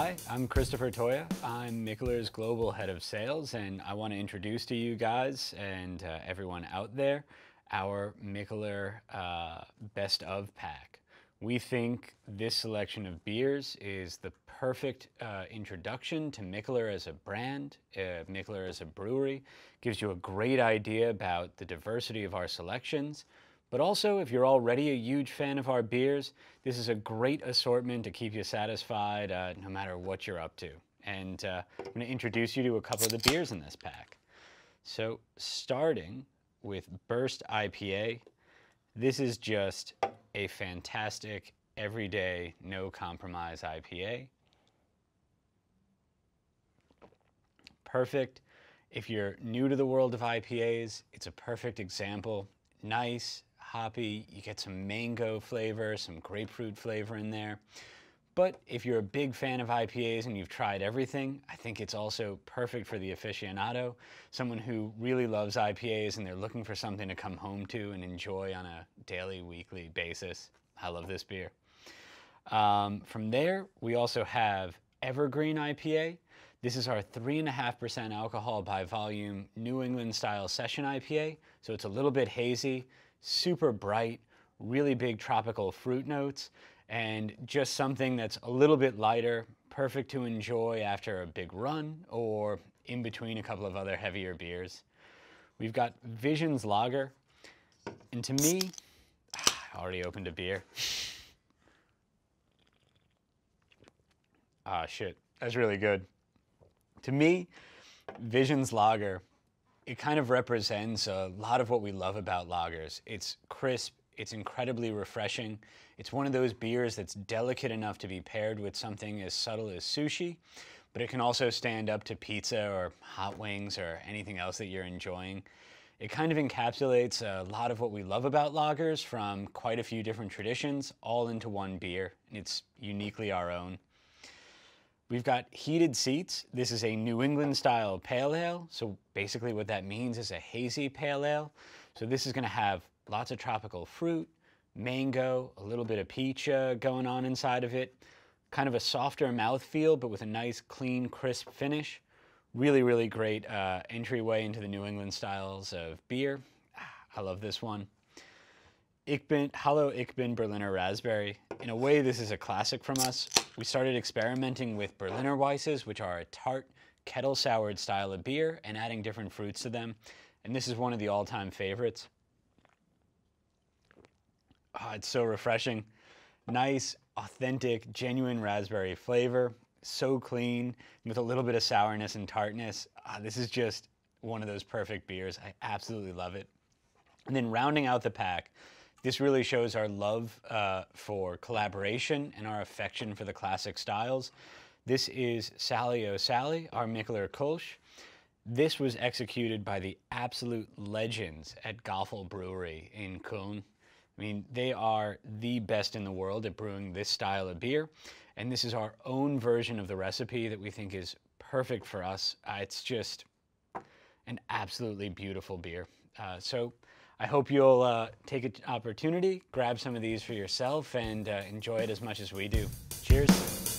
Hi, I'm Christopher Toya. I'm Mikkeller's Global Head of Sales, and I want to introduce to you guys and uh, everyone out there our Mikkeller uh, Best of Pack. We think this selection of beers is the perfect uh, introduction to Mikkeller as a brand, uh, as a brewery. Gives you a great idea about the diversity of our selections. But also, if you're already a huge fan of our beers, this is a great assortment to keep you satisfied uh, no matter what you're up to. And uh, I'm going to introduce you to a couple of the beers in this pack. So, starting with Burst IPA, this is just a fantastic, everyday, no compromise IPA. Perfect. If you're new to the world of IPAs, it's a perfect example. Nice, hoppy, you get some mango flavor, some grapefruit flavor in there. But if you're a big fan of IPAs and you've tried everything, I think it's also perfect for the aficionado, someone who really loves IPAs and they're looking for something to come home to and enjoy on a daily, weekly basis. I love this beer. Um, from there, we also have Evergreen IPA. This is our 3.5% alcohol by volume New England style session IPA. So it's a little bit hazy, super bright, really big tropical fruit notes, and just something that's a little bit lighter, perfect to enjoy after a big run or in between a couple of other heavier beers. We've got Visions Lager, and to me, I already opened a beer. ah, shit, that's really good. To me, Visions Lager it kind of represents a lot of what we love about lagers. It's crisp, it's incredibly refreshing. It's one of those beers that's delicate enough to be paired with something as subtle as sushi, but it can also stand up to pizza or hot wings or anything else that you're enjoying. It kind of encapsulates a lot of what we love about lagers from quite a few different traditions all into one beer. It's uniquely our own. We've got heated seats. This is a New England style pale ale. So basically what that means is a hazy pale ale. So this is gonna have lots of tropical fruit, mango, a little bit of peach uh, going on inside of it. Kind of a softer mouthfeel, but with a nice, clean, crisp finish. Really, really great uh, entryway into the New England styles of beer. Ah, I love this one. Ich bin, Hallo, ich bin Berliner Raspberry. In a way, this is a classic from us. We started experimenting with Berliner Weisses, which are a tart, kettle-soured style of beer, and adding different fruits to them. And this is one of the all-time favorites. Oh, it's so refreshing. Nice, authentic, genuine raspberry flavor. So clean, with a little bit of sourness and tartness. Ah, this is just one of those perfect beers. I absolutely love it. And then rounding out the pack, this really shows our love uh, for collaboration and our affection for the classic styles. This is Sally O Sally, our Mikkeller Kolsch. This was executed by the absolute legends at Gäufle Brewery in Köln. I mean, they are the best in the world at brewing this style of beer. And this is our own version of the recipe that we think is perfect for us. Uh, it's just an absolutely beautiful beer. Uh, so I hope you'll uh, take an opportunity, grab some of these for yourself, and uh, enjoy it as much as we do. Cheers.